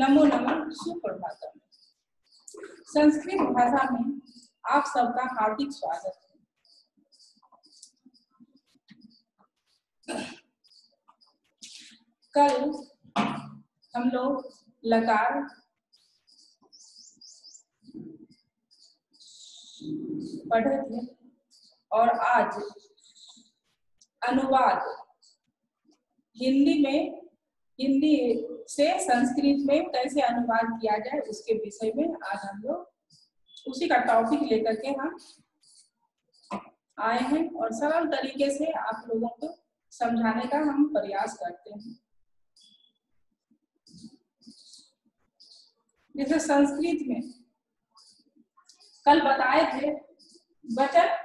नमो नमः, सुप्रभातम। संस्कृत भाषा में आप सबका हार्दिक स्वागत है। कल हम लोग लकार पढ़े थे और आज अनुवाद हिंदी में, हिंदी से संस्कृत में कैसे अनुवाद किया जाए, उसके विषय में आज हम लोग उसी का टॉपिक लेकर के हम आए हैं और सरल तरीके से आप लोगों को समझाने का हम प्रयास करते हैं। जैसे संस्कृत में कल बताए थे वचन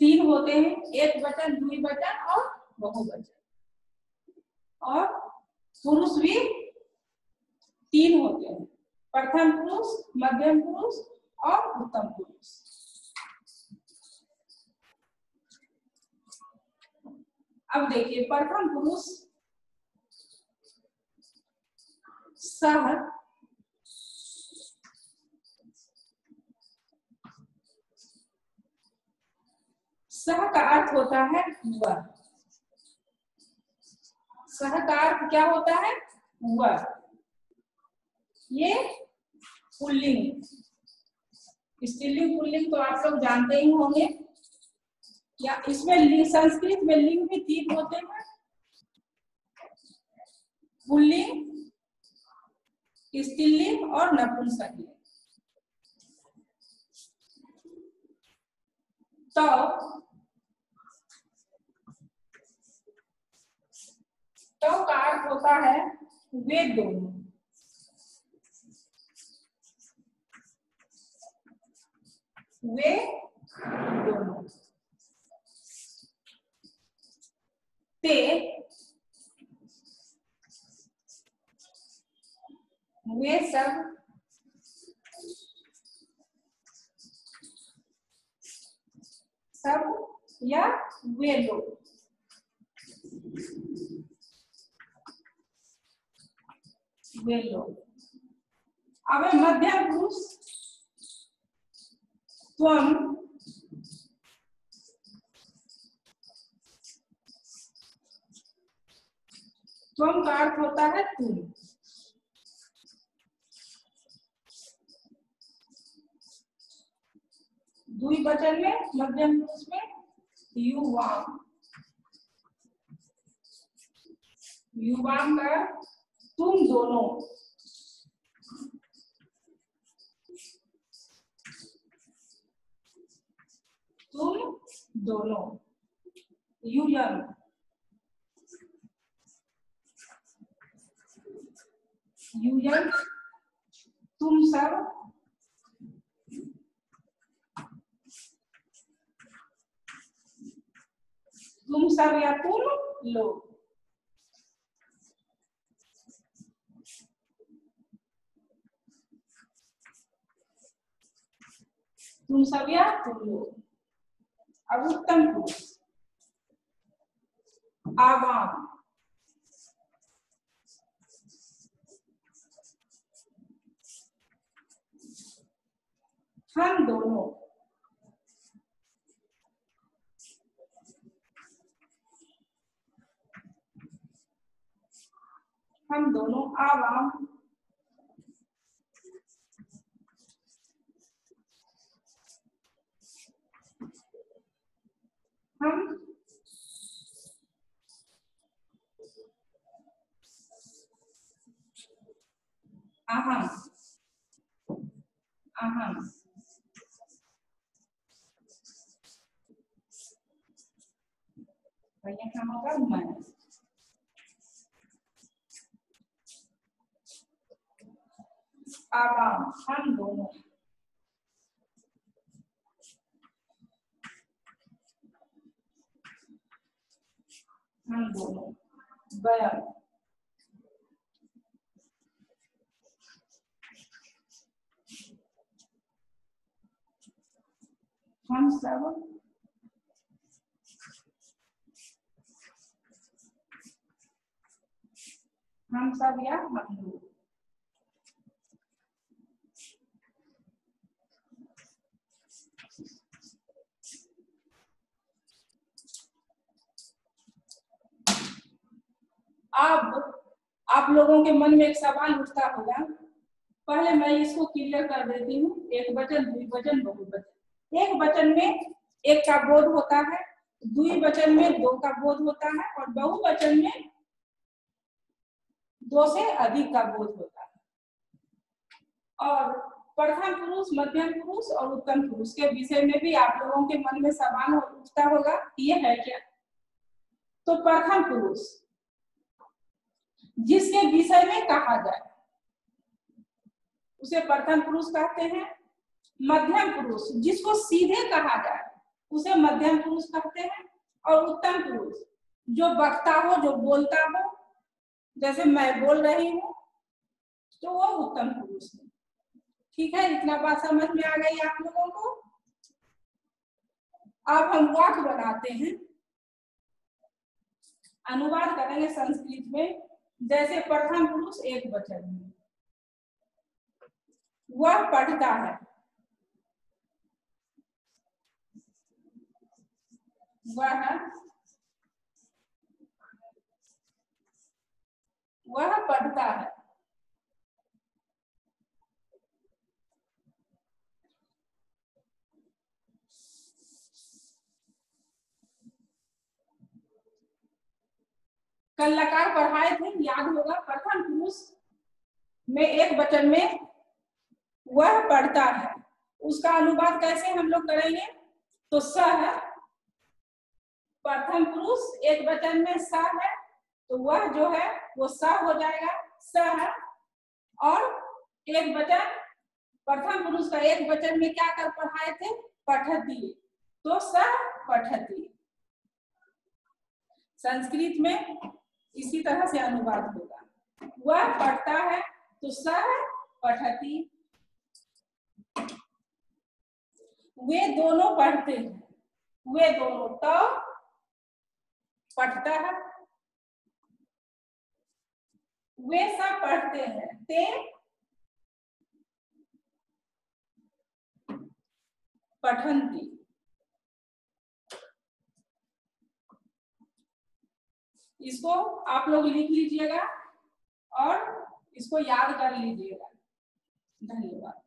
तीन होते हैं, एक वचन द्विवचन और बहुवचन। और पुरुष भी तीन होते हैं। प्रथम पुरुष, मध्यम पुरुष और उत्तम पुरुष। अब देखिए, प्रथम पुरुष सह सह का अर्थ होता है वह सह का अर्थ क्या होता है? वह ये पुल्लिंग। स्त्रीलिंग, पुल्लिंग तो आप लोग जानते ही होंगे। या इसमें संस्कृत में लिंग भी तीन होते हैं। पुल्लिंग, स्त्रीलिंग और नपुंसकलिंग तो तो का अर्थ होता है वे दोनों वे दोनों ते वे सब सब या वे लोग अब मध्यम पुरुष का अर्थ होता है तुम। द्विवचन में मध्यम पुरुष में युवाम युवाम का तुम दोनों तुम दोनों युयम युयम तुम सब तुम सब या तुम लोग? तुम सब या तुम लोग अब उत्तम पुरुष आवाम हम दोनों हम दोनों आवाम हम अहम अहम यहाँ होगा मन आवाम हम दोनों हम दोनों seven. हम सब या अब आप लोगों के मन में एक सवाल उठता होगा। पहले मैं इसको क्लियर कर देती हूँ। एक वचन, द्विवचन बहुवचन। एक वचन में एक का बोध होता है द्विवचन में दो का बोध होता है और बहुवचन में दो से अधिक का बोध होता है। और प्रथम पुरुष, मध्यम पुरुष और उत्तम पुरुष के विषय में भी आप लोगों के मन में सवाल उठता होगा ये है क्या? तो प्रथम पुरुष, जिसके विषय में कहा जाए, उसे प्रथम पुरुष कहते हैं मध्यम पुरुष, जिसको सीधे कहा जाए, उसे मध्यम पुरुष कहते हैं और उत्तम पुरुष। जो वक्ता हो, जो बोलता हो, जैसे मैं बोल रही हूँ तो वो उत्तम पुरुष है। ठीक है, इतना बात समझ में आ गई आप लोगों को? अब हम वाक्य बनाते हैं। अनुवाद करेंगे संस्कृत में, जैसे प्रथम पुरुष एक वचन में वह पढ़ता है। वह वह पढ़ता है। कल लकार पढ़ाए थे, याद होगा, प्रथम पुरुष में एक वचन में वह पढ़ता है। उसका अनुवाद कैसे हम लोग करेंगे? तो स है प्रथम पुरुष एक वचन में स है तो वह जो है, वो स हो जाएगा, स है। और एक वचन, प्रथम पुरुष का एक वचन में क्या कर पढ़ाए थे? पठती। तो स पठती। संस्कृत में इसी तरह से अनुवाद होगा। वह पढ़ता है तो स पठती। वे दोनों पढ़ते हैं। वे दोनों तो पढ़ता है? वे सब पढ़ते हैं। ते? पठंती। इसको आप लोग लिख लीजिएगा और इसको याद कर लीजिएगा। धन्यवाद।